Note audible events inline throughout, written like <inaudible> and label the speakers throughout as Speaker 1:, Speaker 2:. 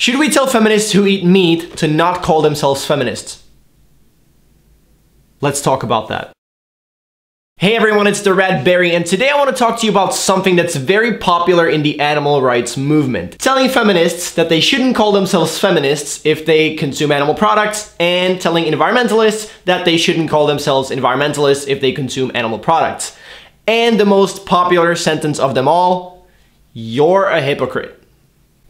Speaker 1: Should we tell feminists who eat meat to not call themselves feminists? Let's talk about that. Hey everyone, it's the Rad Berry, and today I want to talk to you about something that's very popular in the animal rights movement. Telling feminists that they shouldn't call themselves feminists if they consume animal products, and telling environmentalists that they shouldn't call themselves environmentalists if they consume animal products. And the most popular sentence of them all, you're a hypocrite.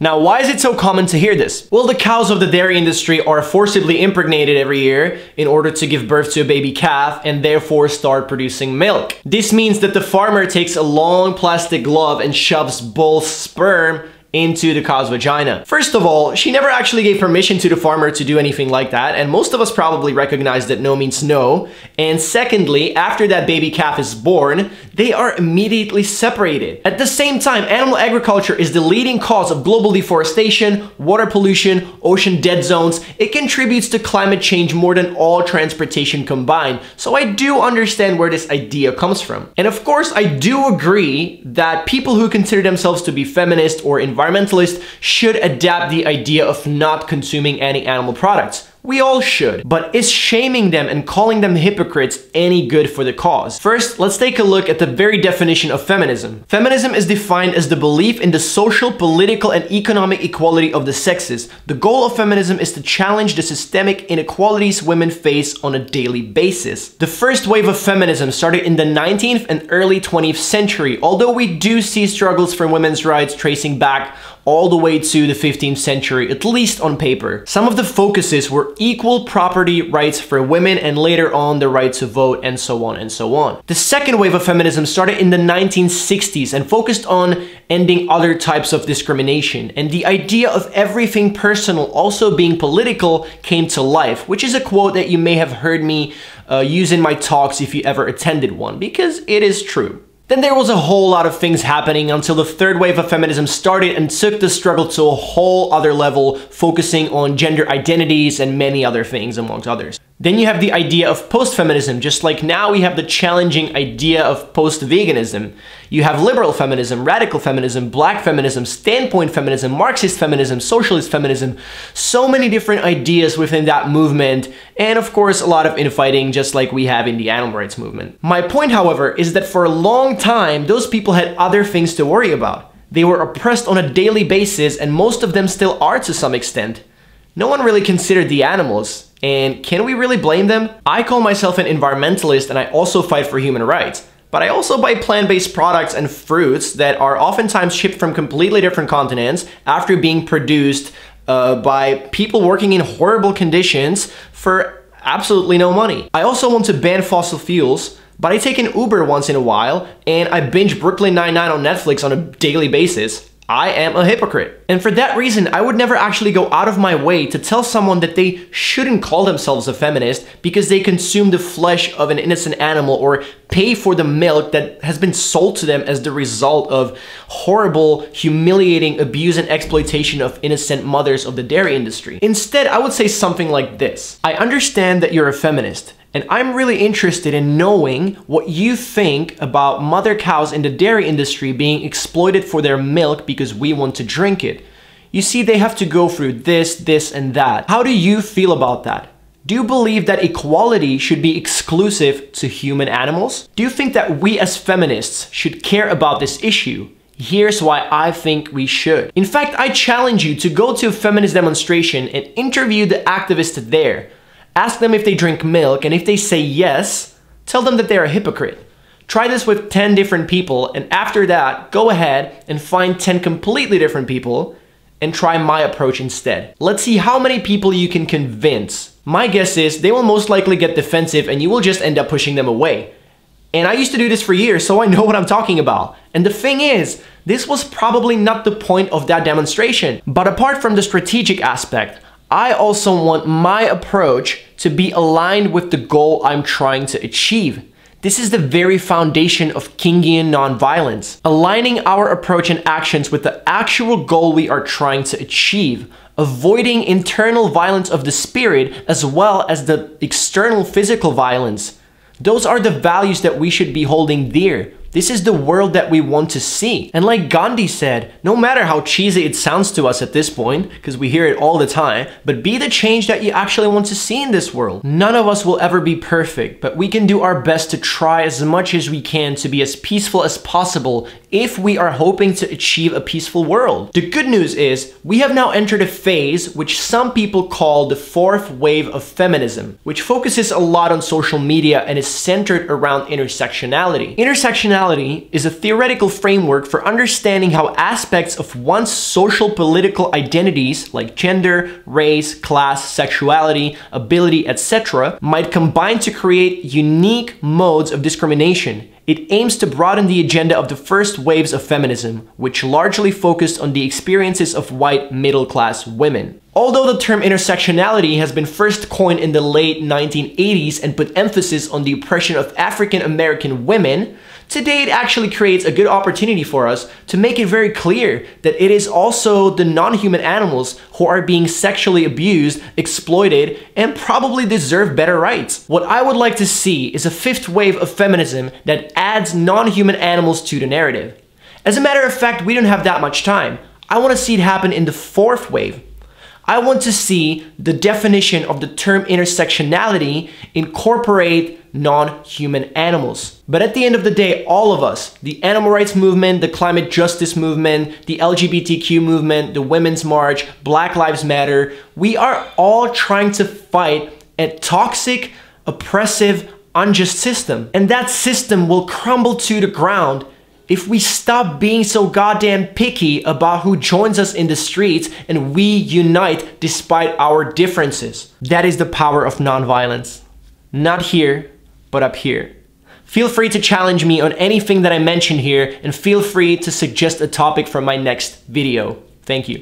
Speaker 1: Now, why is it so common to hear this? Well, the cows of the dairy industry are forcibly impregnated every year in order to give birth to a baby calf and therefore start producing milk. This means that the farmer takes a long plastic glove and shoves bull sperm into the cow's vagina. First of all, she never actually gave permission to the farmer to do anything like that, and most of us probably recognize that no means no. And secondly, after that baby calf is born, they are immediately separated. At the same time, animal agriculture is the leading cause of global deforestation, water pollution, ocean dead zones. It contributes to climate change more than all transportation combined. So I do understand where this idea comes from. And of course, I do agree that people who consider themselves to be feminist or environmentalist should adapt the idea of not consuming any animal products. We all should. But is shaming them and calling them hypocrites any good for the cause? First, let's take a look at the very definition of feminism. Feminism is defined as the belief in the social, political, and economic equality of the sexes. The goal of feminism is to challenge the systemic inequalities women face on a daily basis. The first wave of feminism started in the 19th and early 20th century, although we do see struggles for women's rights tracing back all the way to the 15th century, at least on paper. Some of the focuses were equal property rights for women and later on the right to vote and so on and so on. The second wave of feminism started in the 1960s and focused on ending other types of discrimination. And the idea of everything personal also being political came to life, which is a quote that you may have heard me uh, use in my talks if you ever attended one, because it is true. Then there was a whole lot of things happening until the third wave of feminism started and took the struggle to a whole other level, focusing on gender identities and many other things, amongst others. Then you have the idea of post-feminism, just like now we have the challenging idea of post-veganism. You have liberal feminism, radical feminism, black feminism, standpoint feminism, Marxist feminism, socialist feminism, so many different ideas within that movement, and of course a lot of infighting just like we have in the animal rights movement. My point, however, is that for a long time, those people had other things to worry about. They were oppressed on a daily basis, and most of them still are to some extent. No one really considered the animals, and can we really blame them? I call myself an environmentalist and I also fight for human rights. But I also buy plant-based products and fruits that are oftentimes shipped from completely different continents after being produced uh, by people working in horrible conditions for absolutely no money. I also want to ban fossil fuels, but I take an Uber once in a while and I binge Brooklyn Nine-Nine on Netflix on a daily basis. I am a hypocrite. And for that reason, I would never actually go out of my way to tell someone that they shouldn't call themselves a feminist because they consume the flesh of an innocent animal or pay for the milk that has been sold to them as the result of horrible, humiliating abuse and exploitation of innocent mothers of the dairy industry. Instead, I would say something like this. I understand that you're a feminist, and I'm really interested in knowing what you think about mother cows in the dairy industry being exploited for their milk because we want to drink it. You see, they have to go through this, this, and that. How do you feel about that? Do you believe that equality should be exclusive to human animals? Do you think that we as feminists should care about this issue? Here's why I think we should. In fact, I challenge you to go to a feminist demonstration and interview the activists there Ask them if they drink milk, and if they say yes, tell them that they're a hypocrite. Try this with 10 different people, and after that, go ahead and find 10 completely different people and try my approach instead. Let's see how many people you can convince. My guess is they will most likely get defensive and you will just end up pushing them away. And I used to do this for years, so I know <laughs> what I'm talking about. And the thing is, this was probably not the point of that demonstration. But apart from the strategic aspect, I also want my approach to be aligned with the goal I'm trying to achieve. This is the very foundation of Kingian nonviolence, aligning our approach and actions with the actual goal we are trying to achieve, avoiding internal violence of the spirit as well as the external physical violence. Those are the values that we should be holding dear. This is the world that we want to see. And like Gandhi said, no matter how cheesy it sounds to us at this point, because we hear it all the time, but be the change that you actually want to see in this world. None of us will ever be perfect, but we can do our best to try as much as we can to be as peaceful as possible if we are hoping to achieve a peaceful world. The good news is we have now entered a phase which some people call the fourth wave of feminism, which focuses a lot on social media and is centered around intersectionality. Intersectionality is a theoretical framework for understanding how aspects of one's social political identities like gender, race, class, sexuality, ability, etc. might combine to create unique modes of discrimination it aims to broaden the agenda of the first waves of feminism, which largely focused on the experiences of white middle-class women. Although the term intersectionality has been first coined in the late 1980s and put emphasis on the oppression of African American women, today it actually creates a good opportunity for us to make it very clear that it is also the non-human animals who are being sexually abused, exploited, and probably deserve better rights. What I would like to see is a fifth wave of feminism that adds non-human animals to the narrative. As a matter of fact, we don't have that much time. I want to see it happen in the fourth wave. I want to see the definition of the term intersectionality incorporate non-human animals. But at the end of the day, all of us, the animal rights movement, the climate justice movement, the LGBTQ movement, the Women's March, Black Lives Matter, we are all trying to fight a toxic, oppressive, unjust system. And that system will crumble to the ground if we stop being so goddamn picky about who joins us in the streets and we unite despite our differences. That is the power of nonviolence. Not here, but up here. Feel free to challenge me on anything that I mention here and feel free to suggest a topic for my next video. Thank you.